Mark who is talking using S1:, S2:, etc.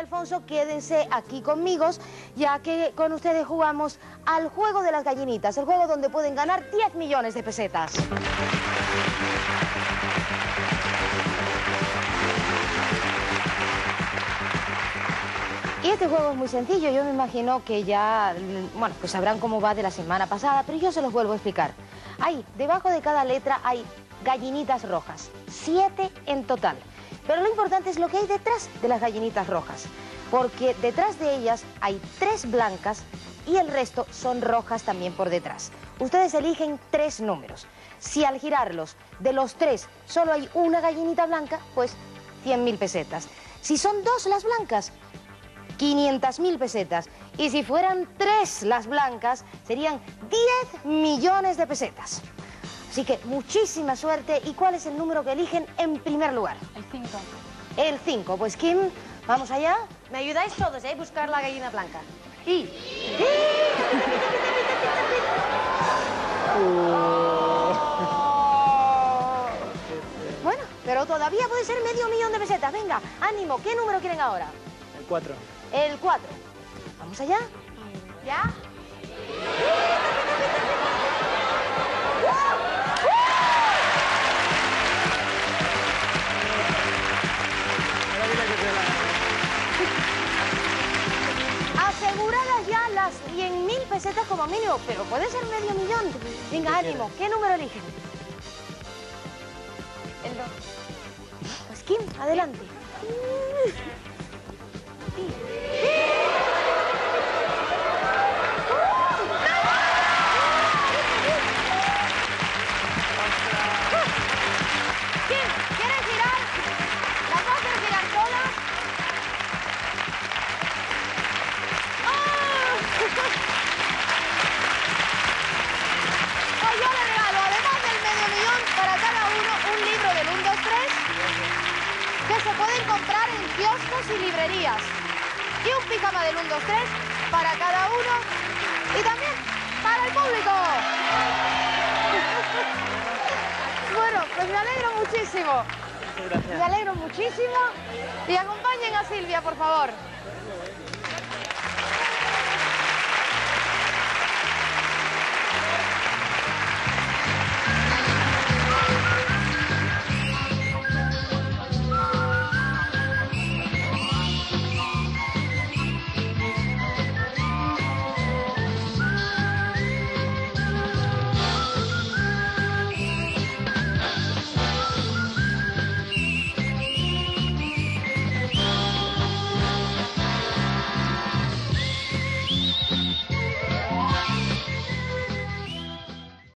S1: Alfonso, quédense aquí conmigo, ya que con ustedes jugamos al juego de las gallinitas, el juego donde pueden ganar 10 millones de pesetas. Y este juego es muy sencillo, yo me imagino que ya, bueno, pues sabrán cómo va de la semana pasada, pero yo se los vuelvo a explicar. Ahí, debajo de cada letra hay gallinitas rojas, siete en total. Pero lo importante es lo que hay detrás de las gallinitas rojas, porque detrás de ellas hay tres blancas y el resto son rojas también por detrás. Ustedes eligen tres números. Si al girarlos de los tres solo hay una gallinita blanca, pues 100 mil pesetas. Si son dos las blancas, 500 mil pesetas. Y si fueran tres las blancas, serían 10 millones de pesetas. Así que muchísima suerte. ¿Y cuál es el número que eligen en primer lugar?
S2: El 5.
S1: El 5. Pues Kim, vamos allá.
S2: Me ayudáis todos, ¿eh? Buscar la gallina blanca.
S1: Y... Bueno, pero todavía puede ser medio millón de pesetas. Venga, ánimo. ¿Qué número quieren ahora?
S3: El 4.
S1: El 4. ¿Vamos allá?
S2: ¿Ya?
S1: Las 100 mil pesetas como mínimo, pero puede ser medio millón. Venga, ánimo. ¿Qué número eligen?
S2: El 2.
S1: Pues Kim, adelante. Pueden comprar en kioscos y librerías. Y un pijama del 1, 2, 3 para cada uno y también para el público. Bueno, pues me alegro muchísimo. Me alegro muchísimo. Y acompañen a Silvia, por favor.